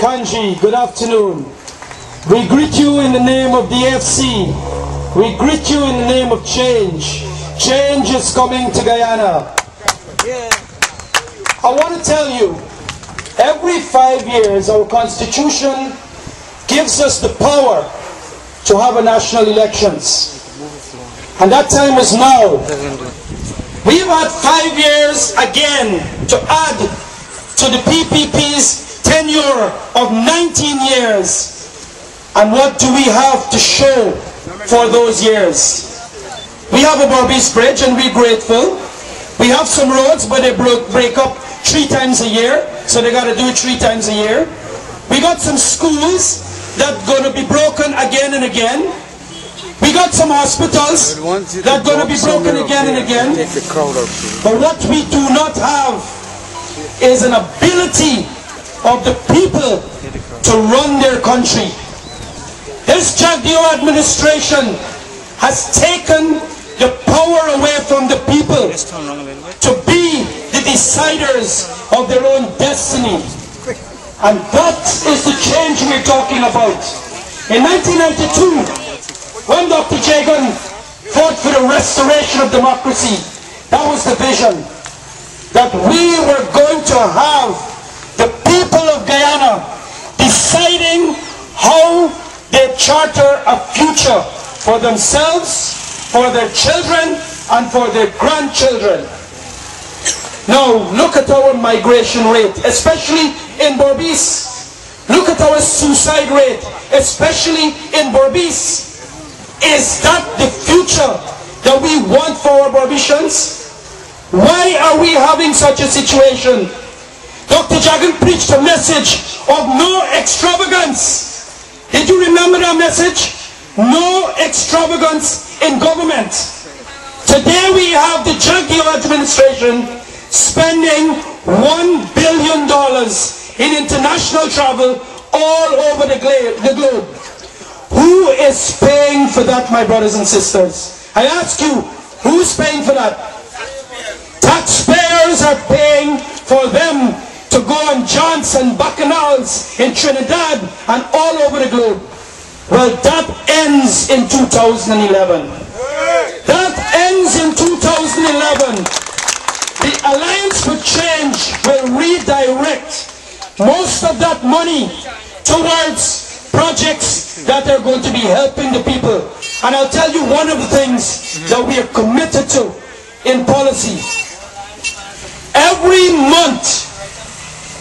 Canje, good afternoon. We greet you in the name of the FC. We greet you in the name of change. Change is coming to Guyana. I want to tell you, every five years our constitution gives us the power to have a national elections. And that time is now. We've had five years again to add to the PPP's tenure of 19 years. And what do we have to show for those years? We have a Berbice Bridge and we're grateful. We have some roads but they break up three times a year, so they got to do it three times a year. We got some schools that going to be broken again and again. We got some hospitals that going to be broken again and again. But what we do not have is an ability of the people to run their country. This Jagdeo administration has taken the power away from the people to be the deciders of their own destiny. And that is the change we're talking about. In 1992, when Dr. Jagan fought for the restoration of democracy, that was the vision. That we were going to have people of Guyana deciding how they charter a future for themselves, for their children, and for their grandchildren. Now, look at our migration rate, especially in Berbice. Look at our suicide rate, especially in Berbice. Is that the future that we want for our Berbicians? Why are we having such a situation? Dr. Jagan preached a message of no extravagance. Did you remember that message? No extravagance in government. Today we have the Jagdeo administration spending $1 billion in international travel all over the, the globe. Who is paying for that, my brothers and sisters? I ask you, who's paying for that? Taxpayers are paying for them to go on jaunts and bacchanals in Trinidad and all over the globe. Well, that ends in 2011. That ends in 2011. The Alliance for Change will redirect most of that money towards projects that are going to be helping the people. And I'll tell you one of the things that we are committed to in policy. Every month,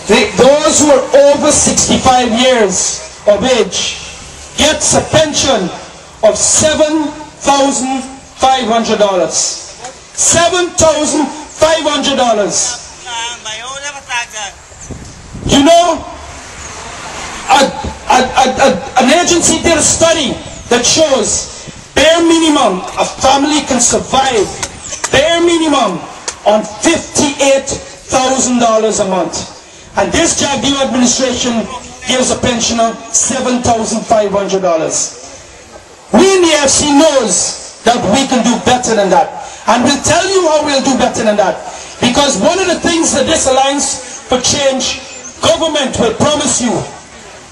the, those who are over 65 years of age gets a pension of $7,500. $7,500 $500. You know, a, a, a, an agency did a study that shows bare minimum a family can survive, bare minimum, on $58,000 a month. And this Jagdeo administration gives a pension of $7,500. We in the FC knows that we can do better than that. And we'll tell you how we'll do better than that. Because one of the things that this Alliance for Change government will promise you,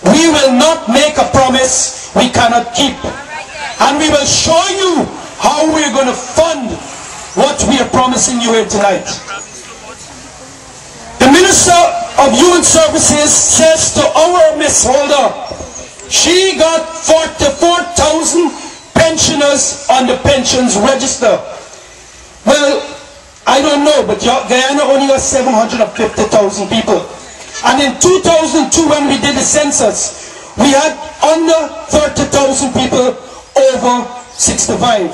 we will not make a promise we cannot keep. And we will show you how we're going to fund what we are promising you here tonight. The Minister of Human Services says to our Miss Holder, she got 44,000 pensioners on the pensions register. Well, I don't know, but Guyana only has 750,000 people. And in 2002, when we did the census, we had under 30,000 people over 65.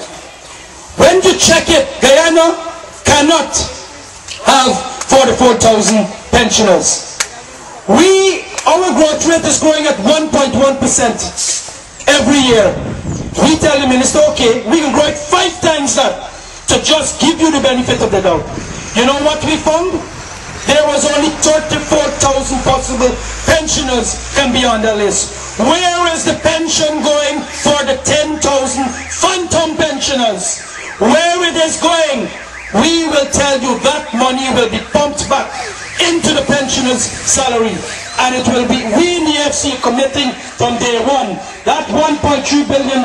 When you check it, Guyana cannot have 44,000 pensioners. We, our growth rate is growing at 1.1% every year. We tell the minister, okay, we can grow it five times that to just give you the benefit of the doubt. You know what we found? There was only 34,000 possible pensioners can be on the list. Where is the pension going for the 10,000 phantom pensioners? Where it is going? We will tell you that money will be pumped back into the pensioners' salary. and it will be we in the FC committing from day one. That $1.3 billion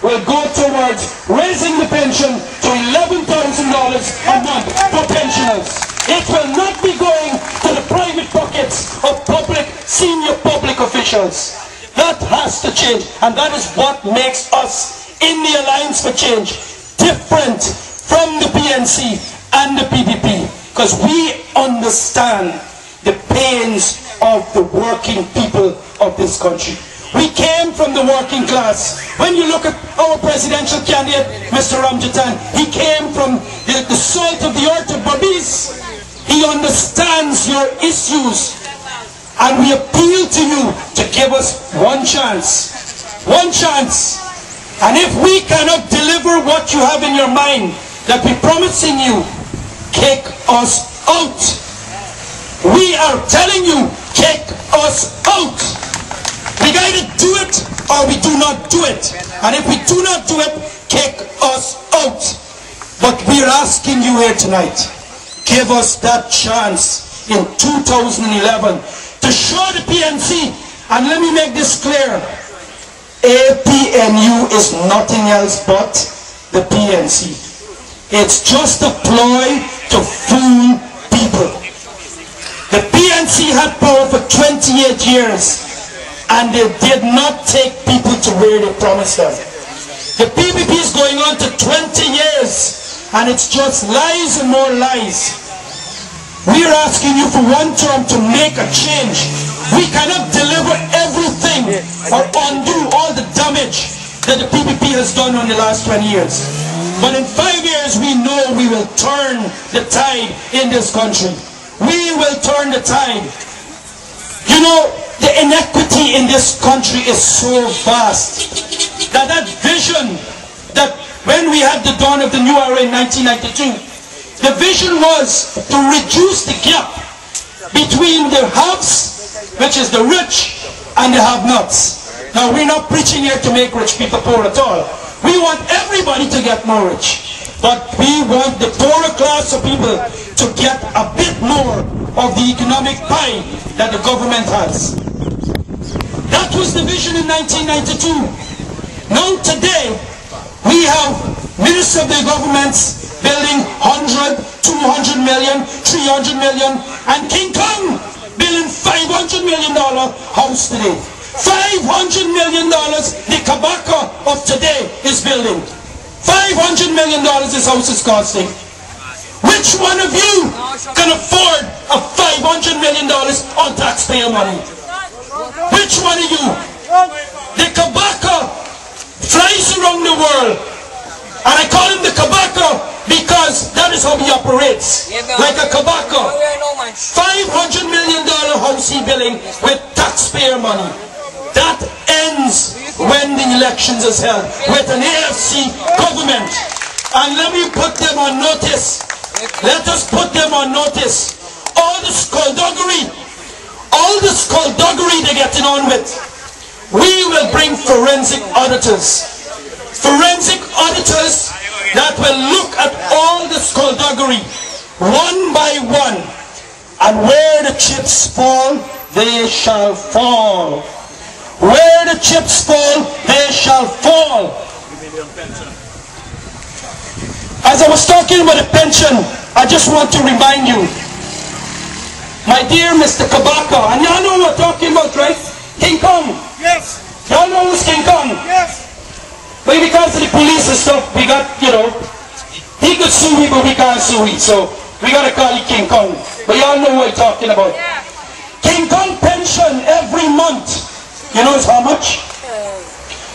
will go towards raising the pension to $11,000 a month for pensioners. It will not be going to the private pockets of public, senior public officials. That has to change, and that is what makes us in the Alliance for Change different from the PNC and the PPP because we understand the pains of the working people of this country. We came from the working class. When you look at our presidential candidate, Mr. Ramjattan, he came from the, the salt of the earth of Berbice. He understands your issues. And we appeal to you to give us one chance. One chance. And if we cannot deliver what you have in your mind that we're promising you, kick us out. We are telling you, kick us out. We either do it or we do not do it. And if we do not do it, kick us out. But we're asking you here tonight, give us that chance in 2011 to show the PNC. And let me make this clear. APNU is nothing else but the PNC. It's just a ploy to fool people. The PNC had power for 28 years and they did not take people to where they promised them. The PPP is going on to 20 years and it's just lies and more lies. We are asking you for one term to make a change. We cannot deliver everything or undo all the damage that the PPP has done in the last 20 years. But in five years, we know we will turn the tide in this country. We will turn the tide. You know, the inequity in this country is so vast that that vision that when we had the dawn of the new era in 1992, the vision was to reduce the gap between the haves, which is the rich, and the have-nots. Now, we're not preaching here to make rich people poor at all. We want everybody to get more rich. But we want the poorer class of people to get a bit more of the economic pie that the government has. That was the vision in 1992. Now today, we have ministers of the governments building 100, 200 million, 300 million, and King Kong building 500 million dollar house today. $500 million the Kabaka of today is building. $500 million this house is costing. Which one of you can afford a $500 million on taxpayer money? Which one of you? The Kabaka flies around the world. And I call him the Kabaka because that is how he operates. Like a Kabaka. $500 million house he building with taxpayer money. That ends when the elections is held with an AFC government. And let me put them on notice. Let us put them on notice. All the skullduggery, all the skullduggery they're getting on with. We will bring forensic auditors. Forensic auditors that will look at all the skullduggery one by one. And where the chips fall, they shall fall. Where the chips fall, they shall fall. As I was talking about the pension, I just want to remind you, my dear Mr. Kabaka, and y'all know what we're talking about, right? King Kong. Yes. Y'all know who's King Kong? Yes. But because of the police and stuff, we got, you know, he could sue me, but we can't sue him. So we got to call you King Kong. But y'all know what I'm talking about. King Kong pension you know it's how much?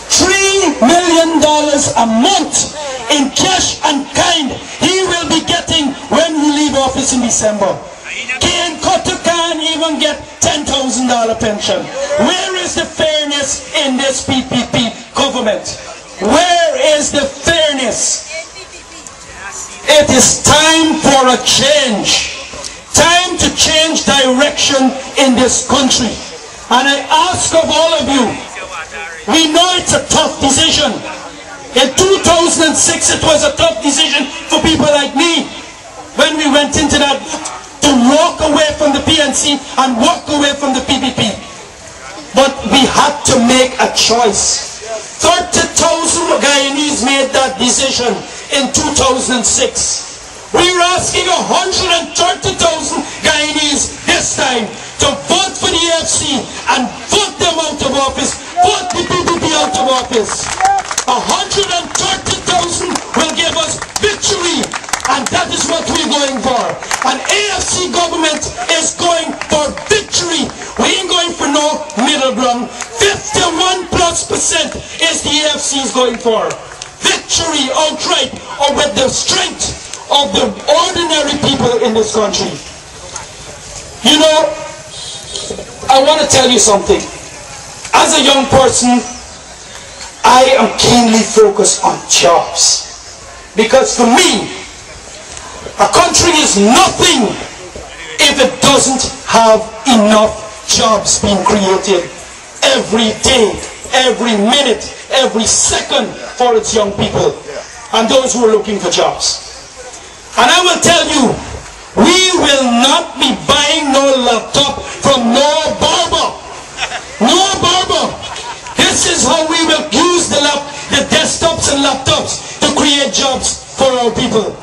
Three million dollars a month in cash and kind he will be getting when he leave office in December. cane cutter can't even get $10,000 pension. Where is the fairness in this PPP government? Where is the fairness? It is time for a change. Time to change direction in this country. And I ask of all of you, we know it's a tough decision. In 2006, it was a tough decision for people like me when we went into that to walk away from the PNC and walk away from the PPP. But we had to make a choice. 30,000 Guyanese made that decision in 2006. We were asking 130,000 Guyanese this time to vote for the AFC and vote them out of office, vote the PPP out of office. 130,000 will give us victory and that is what we're going for. An AFC government is going for victory. We ain't going for no middle ground. 51 plus percent is the AFC is going for. Victory outright or with the strength of the ordinary people in this country. You know, I want to tell you something. As a young person, I am keenly focused on jobs. Because for me, a country is nothing if it doesn't have enough jobs being created every day, every minute, every second for its young people and those who are looking for jobs. And I will tell you, we will not be buying no laptop from no barber. No barber. This is how we will use the, lap, the desktops and laptops to create jobs for our people.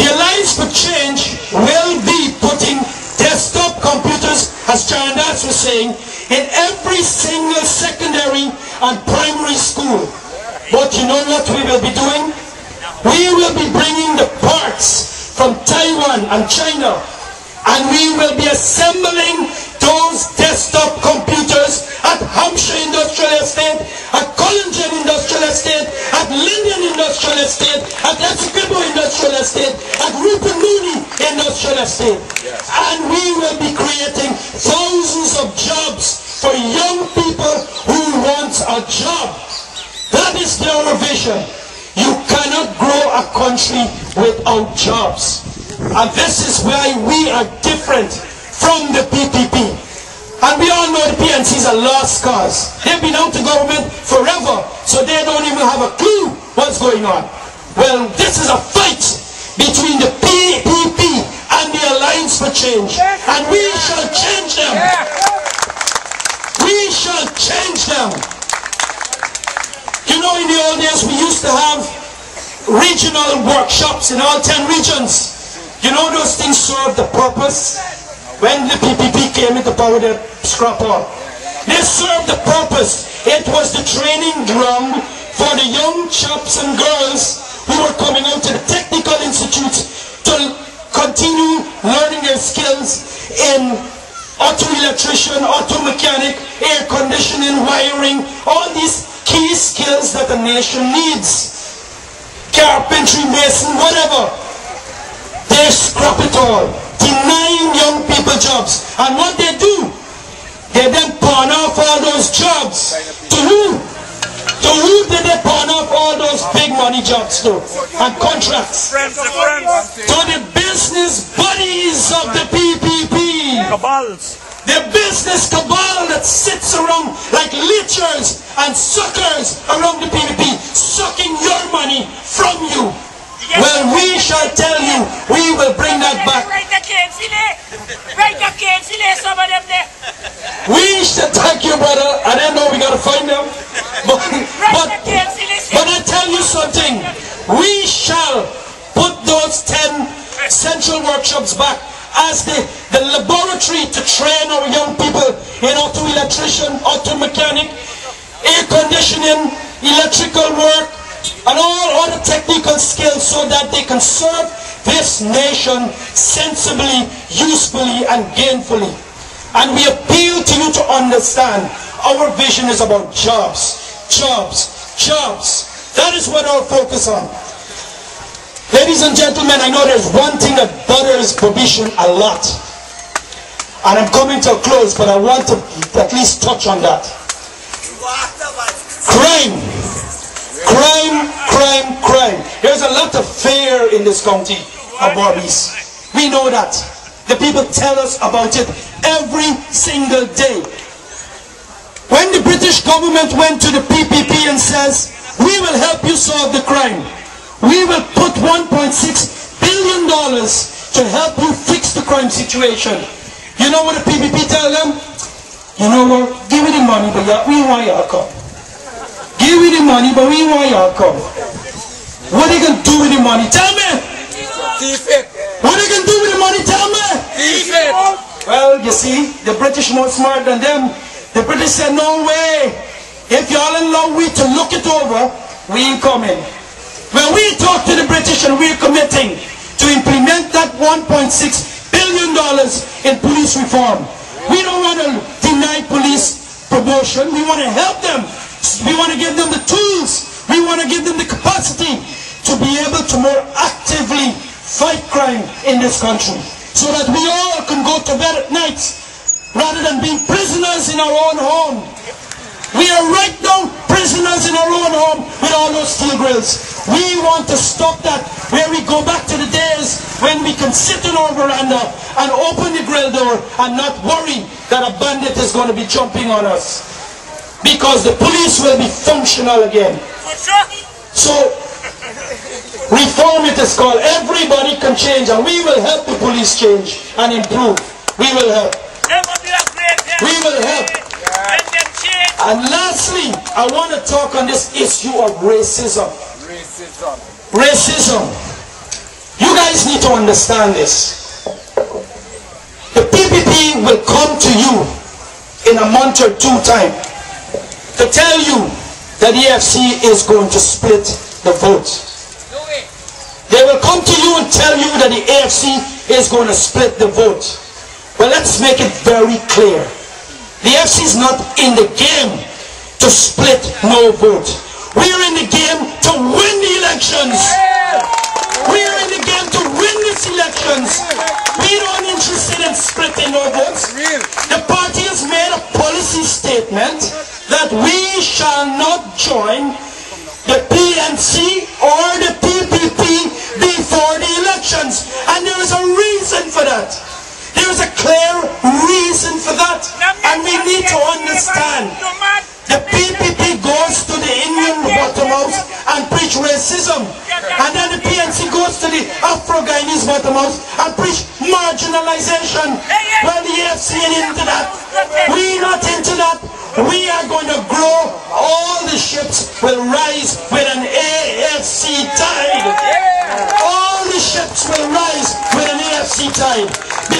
The Alliance for Change will be putting desktop computers, as Charrandas was saying, in every single secondary and primary school. But you know what we will be doing? We will be bringing the parts from Taiwan and China and we will be assembling those desktop computers at Hampshire Industrial Estate, at Coldingen Industrial Estate, at Linden Industrial Estate, at Essequibo Industrial Estate, at Rupununi Industrial Estate. And we will be creating thousands of jobs for young people who want a job. That is our vision. You cannot grow a country without jobs. And this is why we are different from the PPP. And we all know the PNC is a lost cause. They've been out of government forever, so they don't even have a clue what's going on. Well, this is a fight between the PPP and the Alliance for Change. And we shall change them. We shall change them. You know, in the old days, we used to have regional workshops in all 10 regions. You know those things serve the purpose? When the PPP came into power, they scrap all. They served the purpose. It was the training ground for the young chaps and girls who were coming out to the technical institutes to continue learning their skills in auto electrician, auto mechanic, air conditioning, wiring, all these key skills that a nation needs. Carpentry, mason, whatever. They scrap it all, denying young people jobs. And what they do, they then pawn off all those jobs. To who? To who did they pawn off all those big money jobs to? And contracts? Friends, friends. To the business buddies of the PPP. Cabals. The business cabal that sits around like leechers and suckers around the PPP, sucking your money from you. Well, we shall tell you, we will bring that back. Right the kids, Right the kids, some of them there. We shall thank you, brother. I don't know we gotta find them. But, but, Right the kids, but I tell you something. We shall put those 10 central workshops back as the, the laboratory to train our young people in auto electrician, auto mechanic, air conditioning, electrical work, and all other technical skills so that they can serve this nation sensibly, usefully, and gainfully. And we appeal to you to understand our vision is about jobs, jobs, jobs. That is what our focus on. Ladies and gentlemen, I know there's one thing that bothers Berbician a lot. And I'm coming to a close, but I want to at least touch on that. Crime. Crime, crime, crime. There's a lot of fear in this county of Berbice. We know that. The people tell us about it every single day. When the British government went to the PPP and says, we will help you solve the crime. We will put 1.6 billion dollars to help you fix the crime situation. You know what the PPP tell them? You know what? Give me the money, but we want y'all come. Give me the money, but we want y'all come. What are they gonna do with the money? Tell me! Thief it! What are they gonna do with the money? Tell me! Thief it! Well, you see, the British more smart than them. The British said, no way. If y'all allow we to look it over, we ain't coming. When we talk to the British and we're committing to implement that 1.6 billion dollars in police reform, we don't want to deny police promotion. We want to help them. We want to give them the tools. We want to give them the capacity to be able to more actively fight crime in this country so that we all can go to bed at night rather than being prisoners in our own home. We are right now prisoners in our own home with all those steel grills. We want to stop that where we go back to the days when we can sit in our veranda and open the grill door and not worry that a bandit is going to be jumping on us. Because the police will be functional again. So, reform it is called. Everybody can change and we will help the police change and improve. We will help. Never be afraid. them. We will help. Let them change. And lastly, I want to talk on this issue of racism. Racism. Racism. You guys need to understand this. The PPP will come to you in a month or two time to tell you that AFC is going to split the vote. They will come to you and tell you that the AFC is going to split the vote. But let's make it very clear. The FC is not in the game to split no vote. We're in the game to win the elections. We're in the game to win these elections. We don't interested in splitting no votes. The party has made a policy statement that we shall not join the PNC or the PPP before the elections. And there is a reason for that. There is a clear reason for that. And we need to understand the PPP goes to the Indian bottom house and preach racism. And then the PNC goes to the Afro-Guyanese bottom house and preach marginalization. Well, the AFC ain't into that. We are not into that. We are going to grow. All the ships will rise with an AFC tide. All the ships will rise with an AFC tide.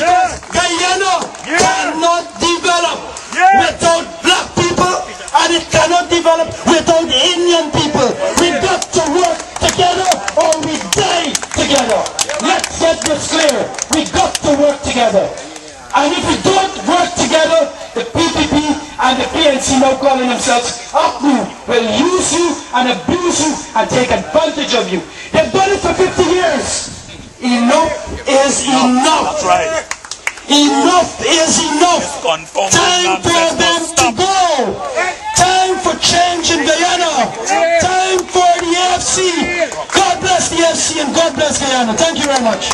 Because Guyana cannot develop without black people and it cannot develop without Indian people. We got to work together or we die together. Let's get this clear. We got to work together. And if we don't work together, the PPP and the PNC now calling themselves APNU will use you and abuse you and take advantage of you. They've done it for 50 years. Enough is enough. That's right. Enough is enough. Time for them to go. Time for change in Guyana. Time for the AFC. God bless the AFC and God bless Guyana. Thank you very much.